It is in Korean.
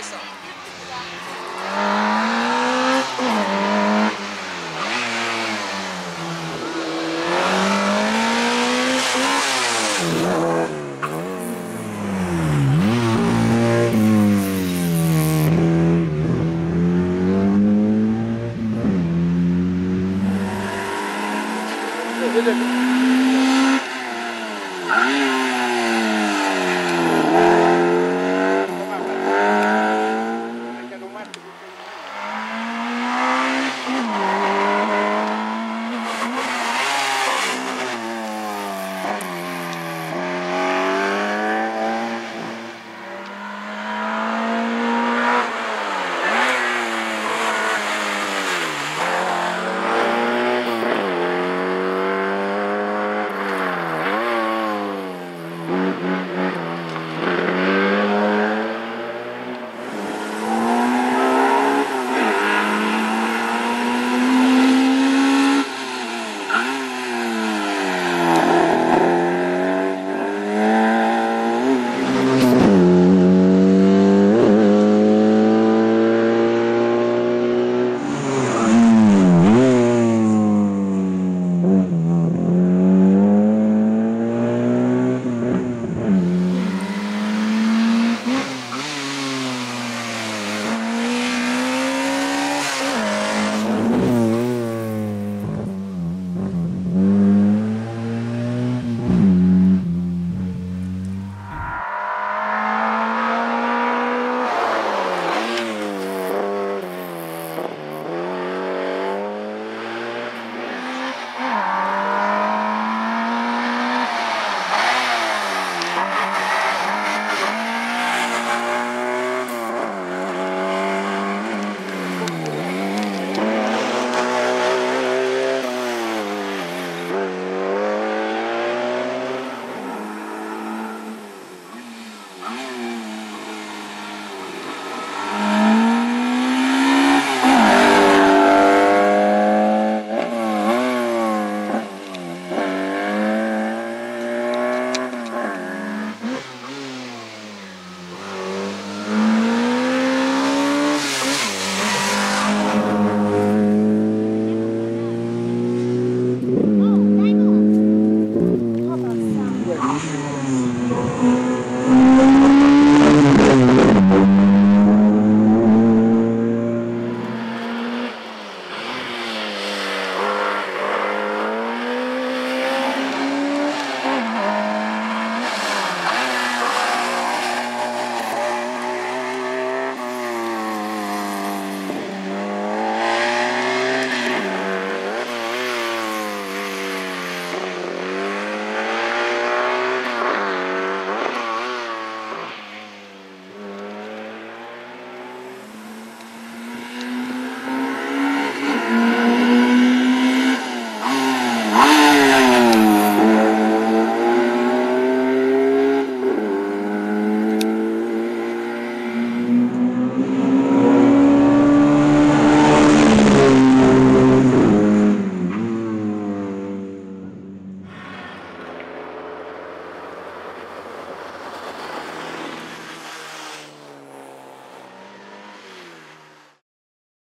있어. 네, 네, 네.